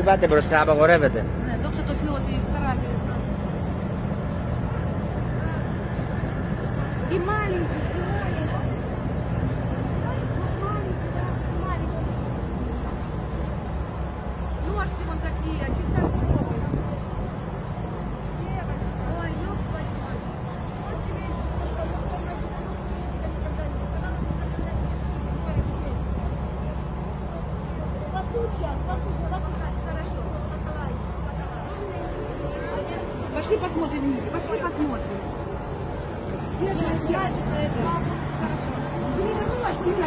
Μην πάτε μπροστά, απαγορεύεται. Пошли посмотрим вниз. Пошли посмотрим. Нет, нет, нет.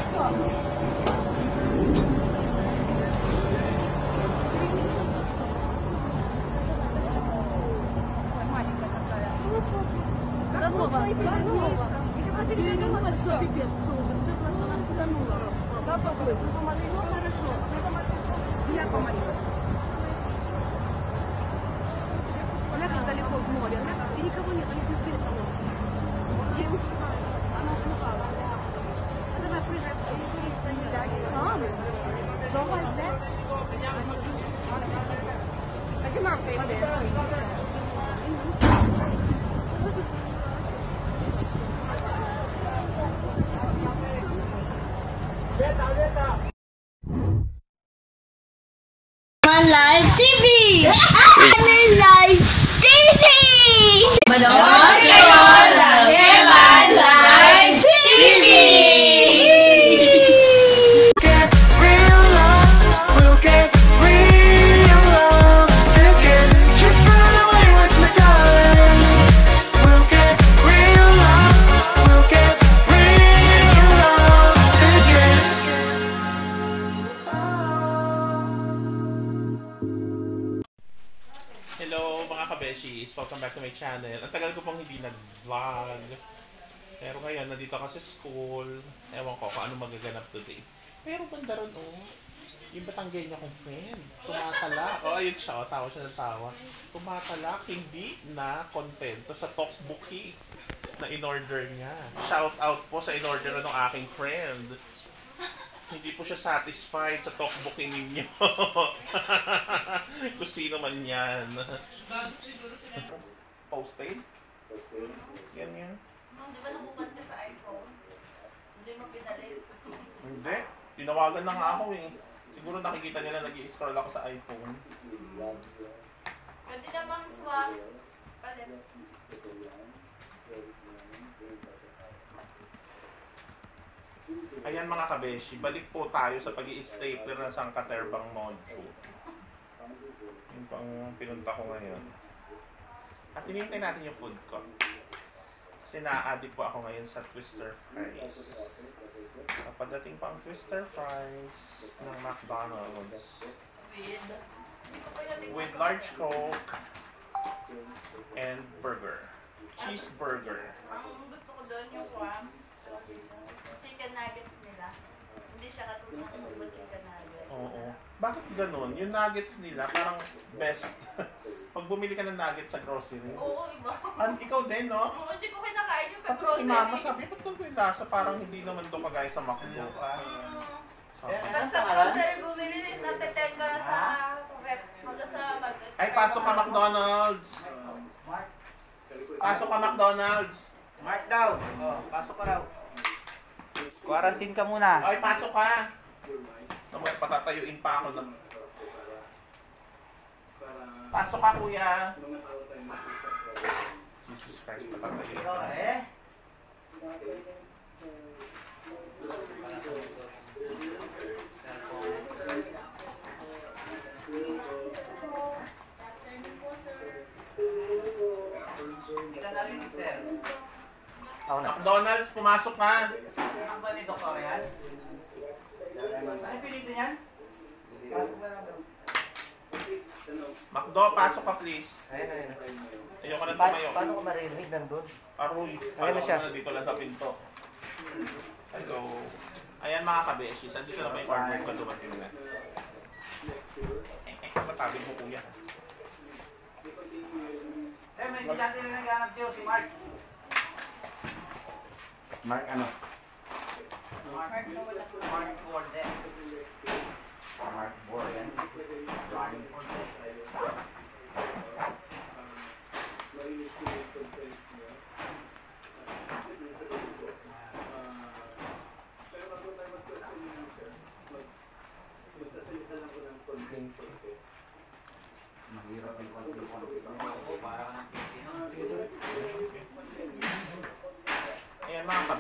Хорошо. Ты? Давно, Если что пипец, слушай. Да, хорошо. Я помолилась. далеко в море. Она и никого нет. Они ну, а не успеет помочь. Ей лучше она уплывала. А давай приезжай, еще не стоит. Мамы, зовай, да? Одинаковые. Manood my channel. Ang tagal ko pong hindi nag-vlog. Pero ngayon, nandito ako sa school. Ewan ko kung ano magaganap today. Pero banda ron, oh. Yung Batangay niya kong friend. Tumatalak. Oh, ayun siya. Oh, tawa siya ng tawa. Tumatalak. Hindi na kontento sa tokbuki na in-order niya. Shout out po sa in-order ng aking friend. Hindi po siya satisfied sa tokbuki ninyo. Kung sino man yan. Postpaid? Yan yan. Di ba nabukat ka sa iPhone? Hindi mo pinalit. Hindi. Tinawagan na nga ako eh. Siguro nakikita nila nag scroll ako sa iPhone. Pwede namang swap. Palit. Ayan mga kabeshi, balik po tayo sa pag stapler ng Sangkaterbang module. Yung pang pinunta ko ngayon. At hinihintay natin yung food ko. Kasi na-addict po ako ngayon sa Twister Fries. Pagdating pa ang Twister Fries ng McDonald's. With. Large coke and burger. Cheeseburger. Ang gusto ko doon yung swap. Chicken nuggets nila. Hindi siya katulad ng chicken nuggets. Oo. Bakit ganun? Yung nuggets nila parang best. Pag bumili ka ng nuggets sa grocery. Oo, iba. Ano, ikaw din, no? Oo, hindi ko kinakain yung sa Tapos si grocery. mama sabi, ba't ganito yung lasa? Parang hindi naman to kagaya sa McDo. Mm. Okay. Pag sa grocery bumili, natitenga sa rep. Hanggang sa mag Ay, pasok ka McDonald's! Pasok ka McDonald's! Mark daw. Oh, pasok ka raw. Quarantine ka muna. Ay, pasok ka! Naman, patatayuin pa ako ng... Pasok ka, kuya! Jesus Christ, patatayuin Ikaw pa. eh. Ako na. McDonald's, pumasok ka! Ang ba nito ka yan? Ano pinito niyan? Pasok ka lang daw. McDo, pasok ka please. Ayun, ayun. Ayoko na tumayo. paano ko marinig nandun? Aroy, Ayun paano siya. na dito lang sa pinto. Hello. Ayan mga kabeshis, andito na may order ko dumating na. Eh, eh, matabi mo kuya. Eh, may estudyante na naghanap sa'yo, si Mark. Mark ano? Mark, Mark Gordon. Mark Borden. Mark mga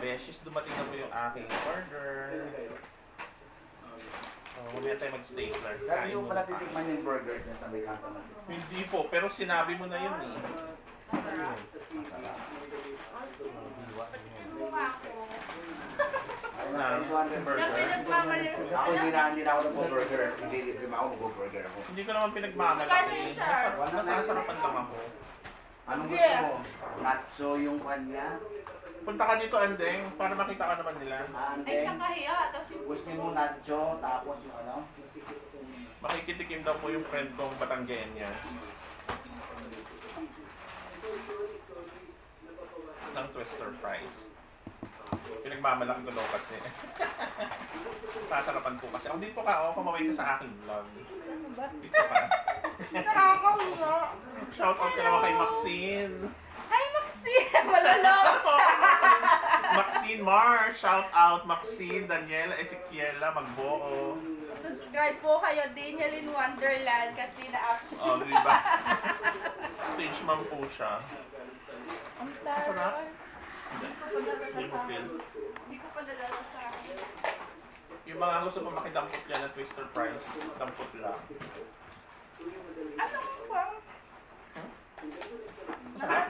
kabeshis, dumating na po yung aking order. So, mamaya tayo mag-stapler. Kain mo muna pala tayo. titikman yung burger dyan sa may kanto ng 60. Hindi po, pero sinabi mo na yun eh. Masarap. Masarap. Ano mukha ko? Ayun Na, na, 200 burger. Yung pinagmamali. Ako hindi na, hindi na ako nag-burger. Hindi, ba ako ako. Ko naman pinagmamalaki. Magkano yun, sir? Masarap- Nasasarapan lang ako. Anong gusto mo? Nacho yung kanya? Punta ka dito, Andeng, para makita ka naman nila. Ah, Ay, then, nakahiya. Tapos yung gusto mo nacho, tapos yung ano? Makikitikim daw po yung friend kong Batanggenya. ng twister fries. Pinagmamalaki ko daw kasi. Sasarapan po kasi. Oh, dito ka, oh, kumaway ka sa aking vlog. Dito ka. Shout out ka naman kay Maxine. Hi, Maxine! Malalong siya. Maxine Mar, shout out Maxine, Daniela, Ezequiela, Magbuo. Subscribe po kayo, Daniel in Wonderland, Katrina Action. Oh, di ba? Stage mom po siya. Ang Sarap. Hindi ko pa nadala sa. Hindi ko pa nadala sa akin. Yung mga gusto pa makidampot yan na twister fries, dampot lang. Ano ba? Masarap.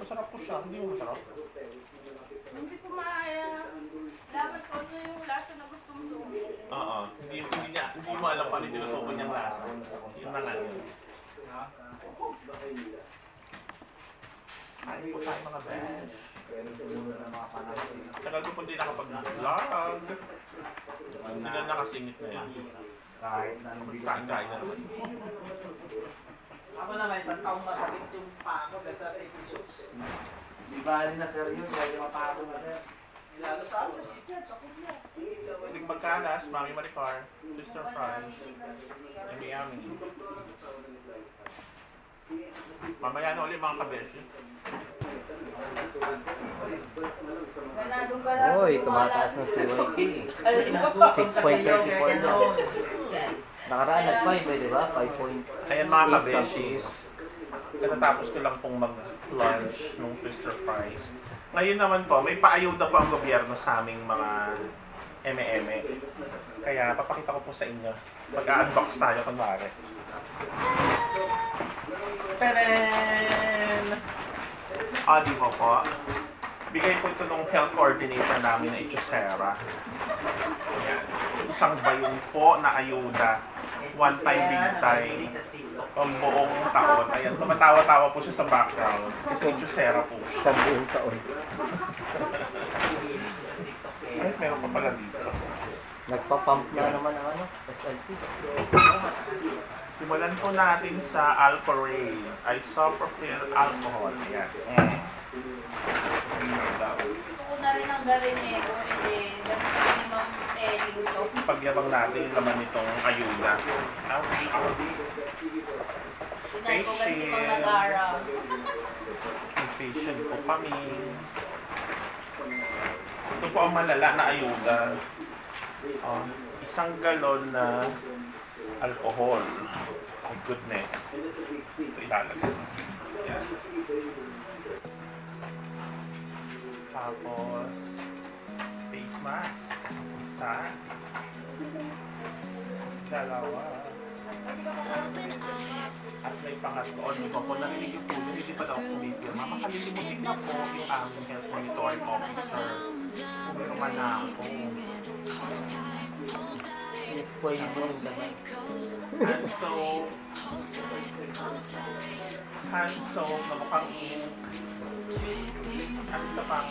Masarap po siya. Hindi mo masarap. Hindi ko maaya. Dapat ko ano yung lasa na gusto mo doon. Oo. Hindi, hindi, niya, hindi mo alam kung ano yung tinutukoy niyang lasa. Yun na nga yun. Kain po tayo mga besh. Tagal ko po hindi nakapag-vlog. Hindi na nakasingit na yan. Kahit na. Kain-kain na naman. Ako naman, isang taong masakit yung paa ko dahil sa safety shoes. Di ba na sir yun, dahil mapako na sir. Lalo sa ako, si Church, ako niya. Big magkalas, Mami Maricar, Twister fries, yummy yummy. Mamaya na ulit mga kabeshi. Oy, tumataas na si YP. 6.34 na. Nakaraan nag-5 eh, di ba? 5 point. Ayan mga kabeshis. Katatapos ko lang pong mag-lunch nung twister fries. Ngayon naman po, may paayuda po ang gobyerno sa aming mga eme-eme. Kaya papakita ko po sa inyo. Mag-unbox tayo kunwari. Tadaan! Ah, di mo po. Bigay po ito nung health coordinator namin na Ichusera. Isang bayong po na ayuda. One time, big time. Ang buong taon. Ayan, tumatawa-tawa po siya sa background. Kasi Ichusera po siya. Sa buong taon. Ay, meron pa pala dito. Nagpa-pump na naman ang ano, SLP. Simulan po natin sa Alcorane. Isopropyl alcohol. Ayan. Mm. Gusto ko na rin ang garinero. Hindi. Ganito ni Ma'am Ellie to. Pagyabang natin yung laman nitong ayuda. Ouch. Kasi si Ma'am Nagara. Patient po kami. Ito po ang malala na ayuda. Um, isang galon na alcohol. My goodness. Ito ilalagay. Yan. Tapos, face mask. Isa. Dalawa. At may pangatlo. O, di ba po narinig yung puno, hindi pa daw kumipir. Mamakalilimutin na po aming health monitoring officer. Pumirma na ako. Spoil mo yung laman. Hand soap. Hand soap na mukhang ink. At isa pang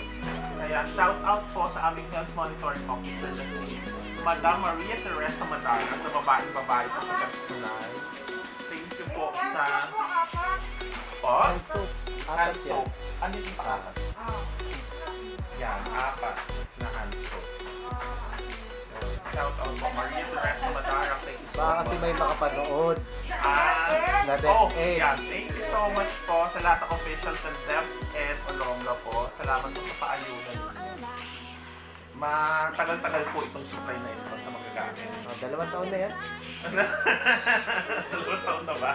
Kaya shout out po sa aming health monitoring officer na si Madam Maria Teresa Madalas na babae-babae po sa personal. Thank you po sa... Po? Hand soap. Hand Apat soap. Ano yung pakakat? Yan, apat na handso. Shout out po, Maria Teresa Madarang. Thank you so Baka kasi much. may makapanood. Ah, Na oh, DepEd. yan. Thank you so much po sa lahat ng officials ng DepEd Olongga po. Salamat po sa paayudan. Matagal-tagal po itong supply na ito na magagamit. Oh, dalawang taon na yan. Dalawang taon na ba?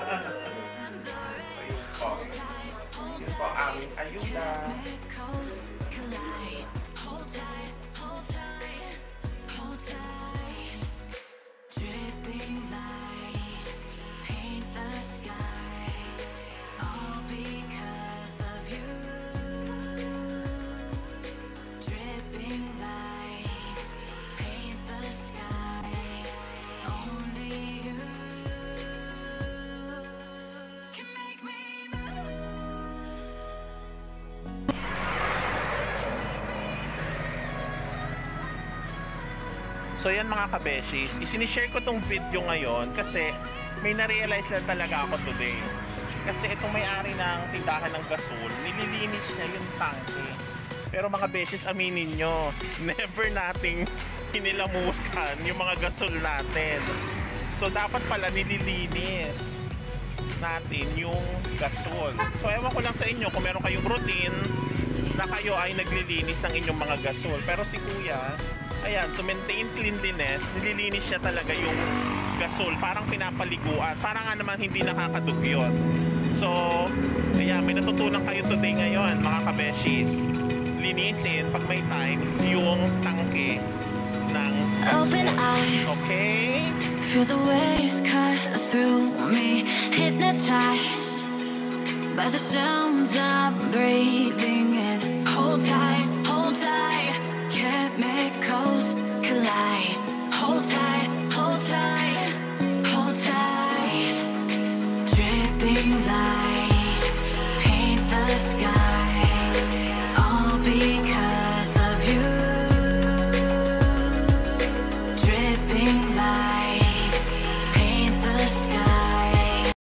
So yan mga kabeshis, isinishare ko tong video ngayon kasi may na-realize na talaga ako today. Kasi itong may-ari ng tindahan ng gasol, nililinis niya yung tangke. Pero mga beshes, aminin nyo, never nating hinilamusan yung mga gasol natin. So dapat pala nililinis natin yung gasol. So ewan ko lang sa inyo kung meron kayong routine na kayo ay naglilinis ng inyong mga gasol. Pero si kuya, ayan, to maintain cleanliness, nililinis siya talaga yung gasol. Parang pinapaliguan. Parang nga naman hindi nakakadug yun. So, ayan, may natutunan kayo today ngayon, mga kabeshis. Linisin, pag may time, yung tangke ng Open eye. Okay? Feel the waves cut through me, hypnotized by the sounds I'm breathing